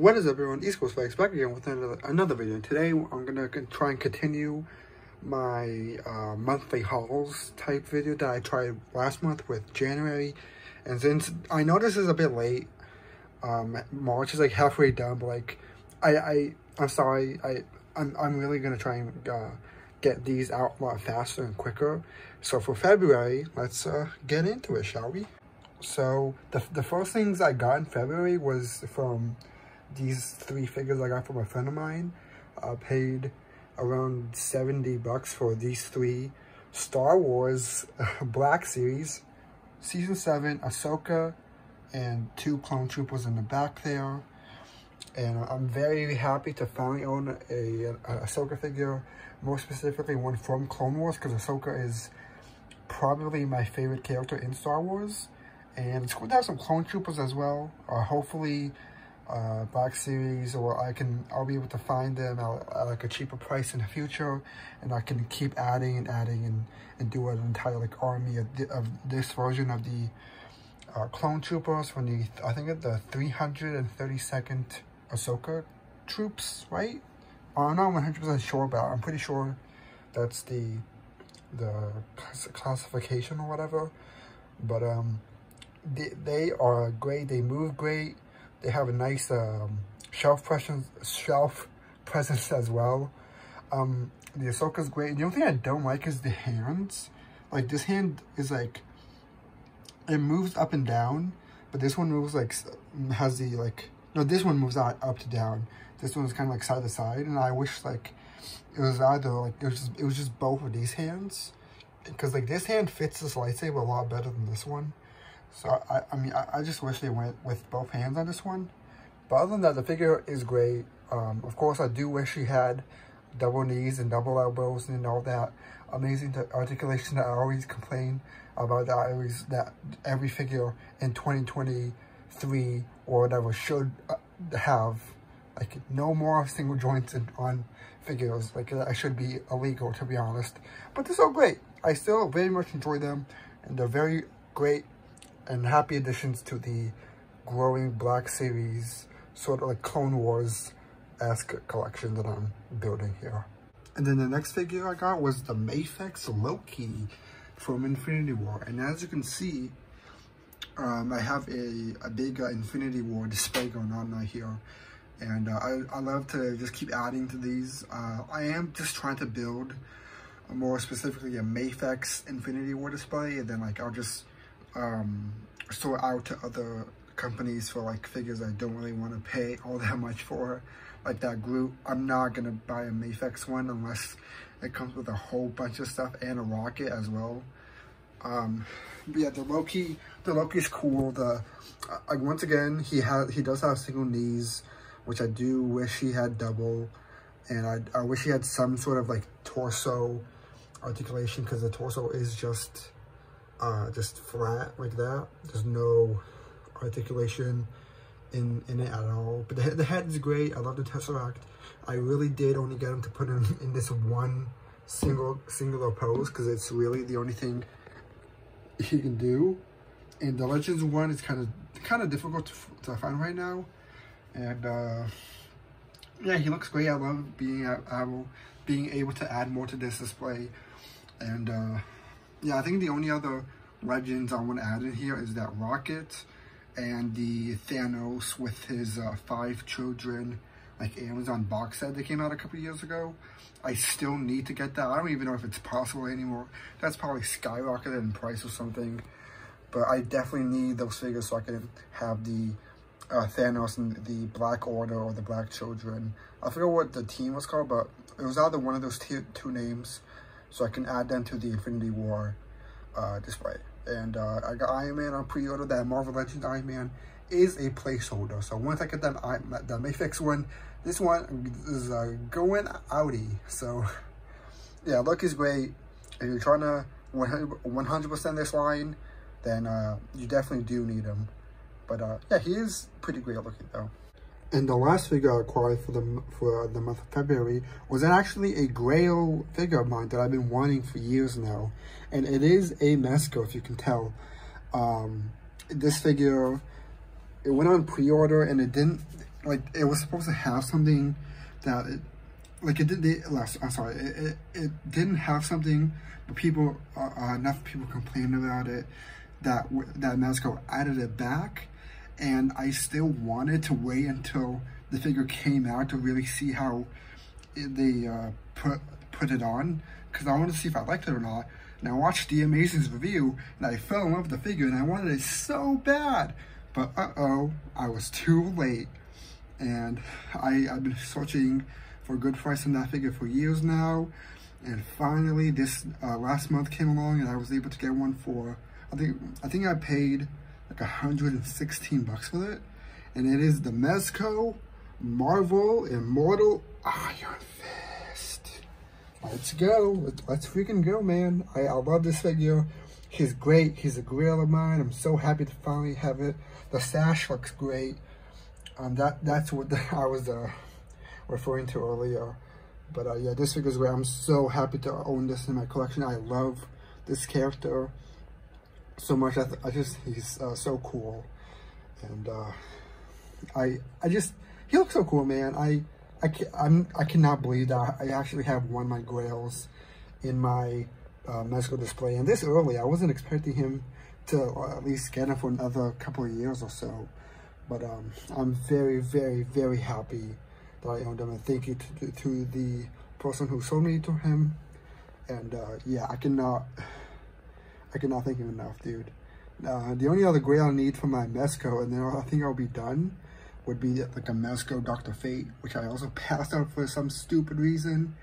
What is up everyone, East Coast Figs back again with another, another video. Today I'm going to try and continue my uh, monthly hauls type video that I tried last month with January. And since I know this is a bit late, um, March is like halfway done, but like, I, I, I'm sorry, I, I'm, I'm really going to try and uh, get these out a lot faster and quicker. So for February, let's uh, get into it, shall we? So the, the first things I got in February was from these three figures I got from a friend of mine. Uh, paid around 70 bucks for these three Star Wars Black Series. Season 7, Ahsoka, and two Clone Troopers in the back there. And I'm very happy to finally own a, a Ahsoka figure. More specifically, one from Clone Wars, because Ahsoka is probably my favorite character in Star Wars. And it's cool to have some Clone Troopers as well. Uh, hopefully, uh, Black Series, or I can, I'll be able to find them at, like a cheaper price in the future, and I can keep adding and adding and, and do an entire like army of, of this version of the uh, Clone Troopers from the, I think the 332nd Ahsoka troops, right? I'm not 100% sure, about I'm pretty sure that's the the classification or whatever. But um, they, they are great. They move great. They have a nice um, shelf presence, shelf presence as well. Um, the Ahsoka's great. The only thing I don't like is the hands. Like this hand is like, it moves up and down, but this one moves like, has the like, no, this one moves out up to down. This one's kind of like side to side, and I wish like it was either like it was just it was just both of these hands, because like this hand fits this lightsaber a lot better than this one. So, I, I mean, I, I, just wish they went with both hands on this one. But other than that, the figure is great. Um, of course, I do wish he had double knees and double elbows and all that amazing articulation. That I always complain about that. I always that every figure in 2023 or whatever should uh, have like no more single joints in, on figures. Like that should be illegal to be honest. But they're so great. I still very much enjoy them and they're very great and happy additions to the growing Black Series, sort of like Clone Wars-esque collection that I'm building here. And then the next figure I got was the Mafex Loki from Infinity War. And as you can see, um, I have a, a big uh, Infinity War display going on right here. And uh, I, I love to just keep adding to these. Uh, I am just trying to build more specifically a Mafex Infinity War display. And then like I'll just um, sort out to other companies for like figures I don't really want to pay all that much for. Like that Groot, I'm not going to buy a Mafex one unless it comes with a whole bunch of stuff and a rocket as well. Um, but yeah, the Loki, the Loki's cool. The like once again, he has he does have single knees, which I do wish he had double, and I I wish he had some sort of like torso articulation because the torso is just uh, just flat like that. There's no articulation in, in it at all. But the head, the head is great. I love the Tesseract. I really did only get him to put him in this one single singular pose because it's really the only thing he can do. And the Legends one is kind of kind of difficult to, to find right now. And uh, yeah, he looks great. I love being able being able to add more to this display. And uh, yeah, I think the only other legends I want to add in here is that Rocket and the Thanos with his uh, five children, like Amazon box set that came out a couple years ago. I still need to get that. I don't even know if it's possible anymore. That's probably skyrocketed in price or something. But I definitely need those figures so I can have the uh, Thanos and the Black Order or the Black Children. I forget what the team was called, but it was either one of those two names so I can add them to the Infinity War uh, display. And uh, I got Iron Man on pre-order. That Marvel Legends Iron Man is a placeholder. So once I get that, I, that Mafex one, this one is uh, going outie. So yeah, Loki is great. If you're trying to 100% this line, then uh, you definitely do need him. But uh, yeah, he is pretty great looking though. And the last figure I acquired for the for the month of February was actually a Grail figure of mine that I've been wanting for years now. And it is a Mezco, if you can tell. Um, this figure, it went on pre-order and it didn't, like it was supposed to have something that it like it did the last I'm sorry it, it, it didn't have something but people uh, uh enough people complained about it that that Mezco added it back and I still wanted to wait until the figure came out to really see how they uh, put put it on because I wanted to see if I liked it or not. And I watched the Amazing's review and I fell in love with the figure and I wanted it so bad. But uh-oh I was too late. And I, I've been searching for a good price on that figure for years now. And finally, this uh, last month came along and I was able to get one for, I think I think I paid like 116 bucks for it. And it is the Mezco Marvel Immortal Iron Fist. Let's go. Let's freaking go, man. I, I love this figure. He's great. He's a grail of mine. I'm so happy to finally have it. The sash looks great. Um, that that's what the, I was uh, referring to earlier. But uh, yeah, this figure is great. I'm so happy to own this in my collection. I love this character so much. I, I just he's uh, so cool, and uh, I I just he looks so cool, man. I I can, I'm I cannot believe that I actually have one of my grails in my uh, Mezco display, and this early. I wasn't expecting him to at least get him for another couple of years or so. But um, I'm very, very, very happy that I owned him. And thank you to, to the person who sold me to him. And uh, yeah, I cannot, I cannot thank him enough, dude. Uh, the only other grail I need for my Mezco, and then I think I'll be done, would be like a Mezco Dr. Fate, which I also passed out for some stupid reason,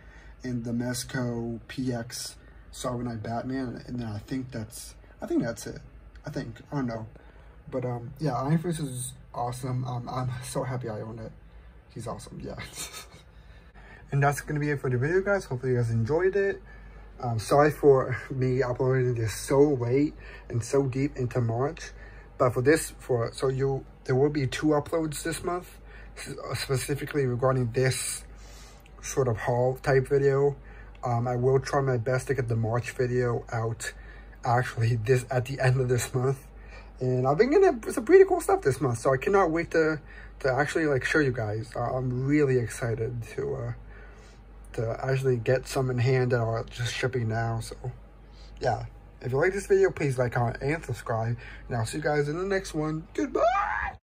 and the Mezco PX Sovereign Knight Batman, and then I think that's, I think that's it. I think, I don't know. But um, yeah, Iron Fist is awesome. Um, I'm so happy I own it. He's awesome, yeah. and that's to be it for the video, guys. Hopefully you guys enjoyed it. Um, sorry for me uploading this so late and so deep into March. But for this, for so you, there will be two uploads this month, specifically regarding this sort of haul type video. Um, I will try my best to get the March video out actually this at the end of this month. And I've been getting some pretty cool stuff this month, so I cannot wait to to actually like show you guys. Uh, I'm really excited to uh, to actually get some in hand that are just shipping now. So yeah, if you like this video, please like, comment, and subscribe. And I'll see you guys in the next one. Goodbye.